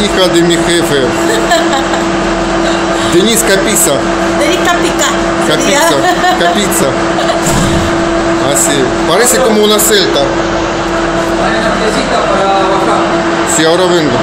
hija de mi jefe. Denis Capiza. Denis Capica. Capiza. Capiza. ¿ah? Así. Ah, Parece como una celta. Hay para bajar. Sí, ahora vengo.